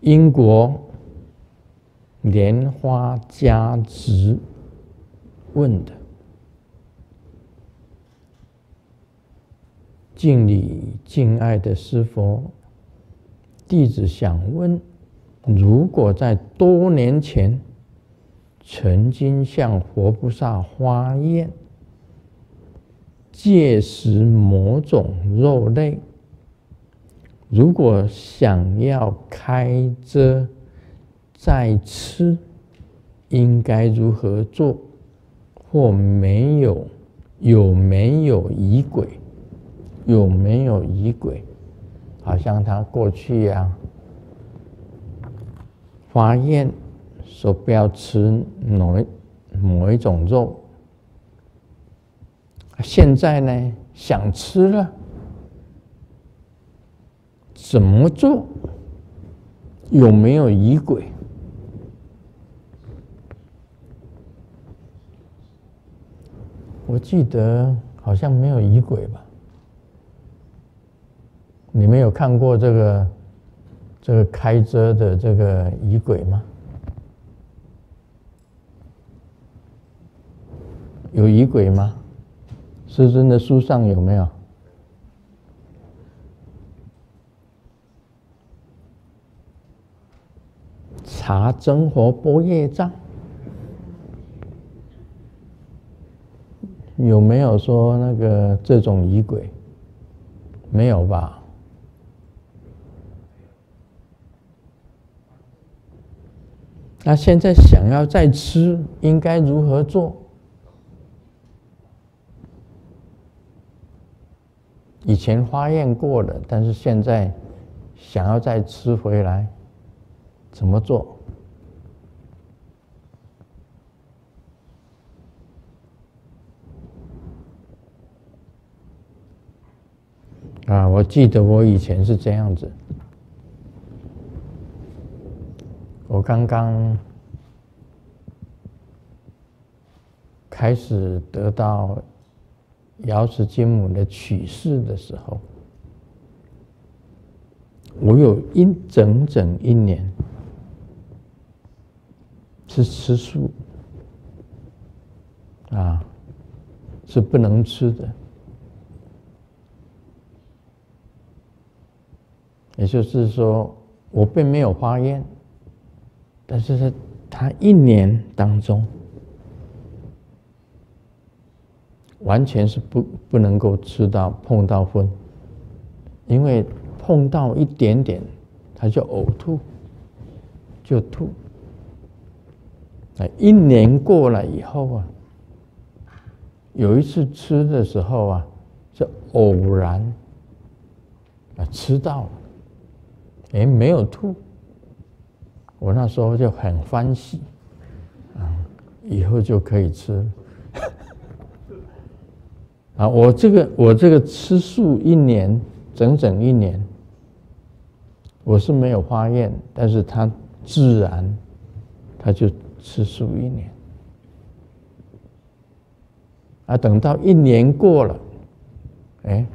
英国莲花家直问的。敬礼敬爱的师佛，弟子想问：如果在多年前曾经向活菩萨发愿戒食某种肉类，如果想要开遮再吃，应该如何做？或没有有没有疑鬼？有没有疑鬼？好像他过去呀，发愿说不要吃某一某一种肉，现在呢想吃了，怎么做？有没有疑鬼？我记得好像没有疑鬼吧。你们有看过这个这个开遮的这个疑鬼吗？有疑鬼吗？师尊的书上有没有？查真活波业障有没有说那个这种疑鬼？没有吧？那现在想要再吃，应该如何做？以前发愿过了，但是现在想要再吃回来，怎么做？啊，我记得我以前是这样子。我刚刚开始得到瑶池金母的启示的时候，我有一整整一年是吃素啊，是不能吃的，也就是说，我并没有发愿。但是他他一年当中，完全是不不能够吃到碰到荤，因为碰到一点点，他就呕吐，就吐。一年过了以后啊，有一次吃的时候啊，就偶然啊吃到了，哎，没有吐。我那时候就很欢喜，啊，以后就可以吃。啊，我这个我这个吃素一年，整整一年，我是没有发愿，但是他自然，他就吃素一年。啊，等到一年过了，哎，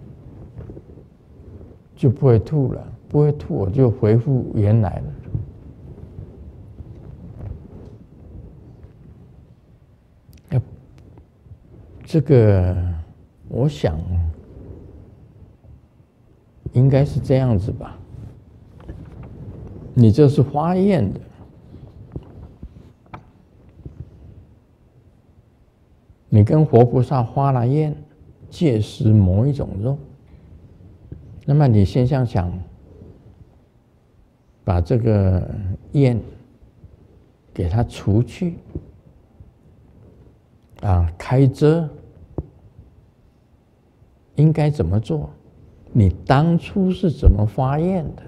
就不会吐了，不会吐，我就恢复原来了。这个，我想应该是这样子吧。你这是发愿的，你跟活菩萨发了愿，借食某一种肉，那么你先想想，把这个愿给它除去，啊，开遮。应该怎么做？你当初是怎么发愿的？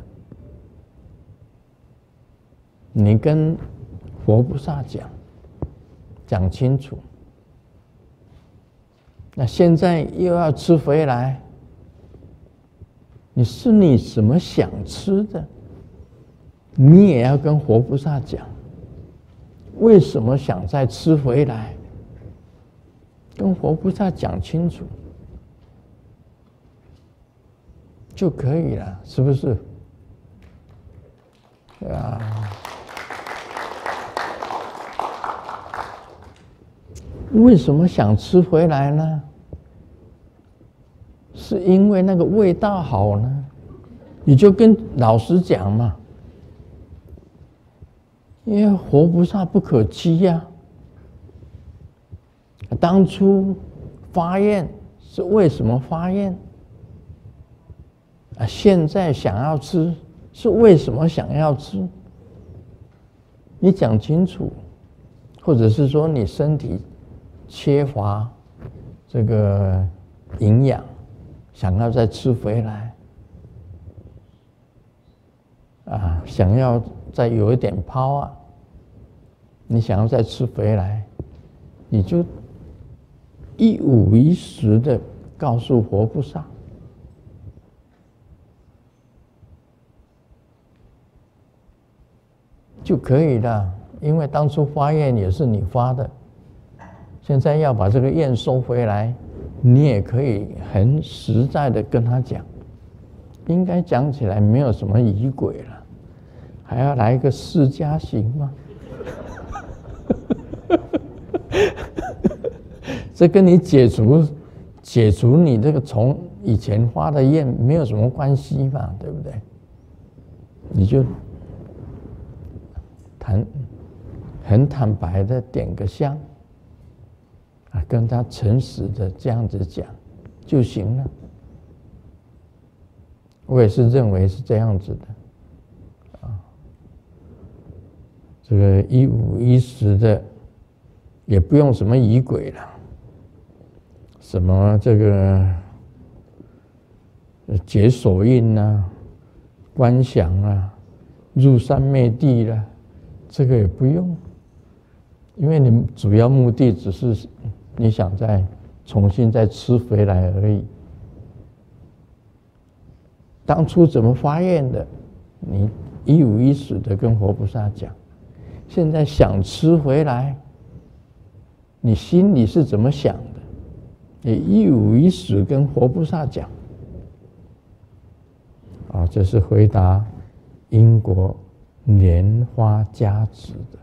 你跟佛菩萨讲，讲清楚。那现在又要吃回来，你是你怎么想吃的？你也要跟佛菩萨讲，为什么想再吃回来？跟佛菩萨讲清楚。就可以了，是不是？啊。为什么想吃回来呢？是因为那个味道好呢？你就跟老师讲嘛，因为活菩萨不可欺呀。当初发愿是为什么发愿？啊，现在想要吃是为什么想要吃？你讲清楚，或者是说你身体缺乏这个营养，想要再吃回来。啊，想要再有一点抛啊，你想要再吃回来，你就一五一十的告诉活菩萨就可以了。因为当初发愿也是你发的，现在要把这个愿收回来，你也可以很实在的跟他讲。应该讲起来没有什么疑鬼了。还要来一个释迦行吗？这跟你解除解除你这个从以前发的愿没有什么关系嘛，对不对？你就坦很坦白的点个香啊，跟他诚实的这样子讲就行了。我也是认为是这样子的。啊这个一五一十的，也不用什么仪轨了，什么这个解锁印呐、观想啊、入三昧地了，这个也不用，因为你主要目的只是你想再重新再吃回来而已。当初怎么发愿的，你一五一十的跟活菩萨讲。现在想吃回来，你心里是怎么想的？你一五一十跟活菩萨讲。啊，这是回答英国莲花加持的。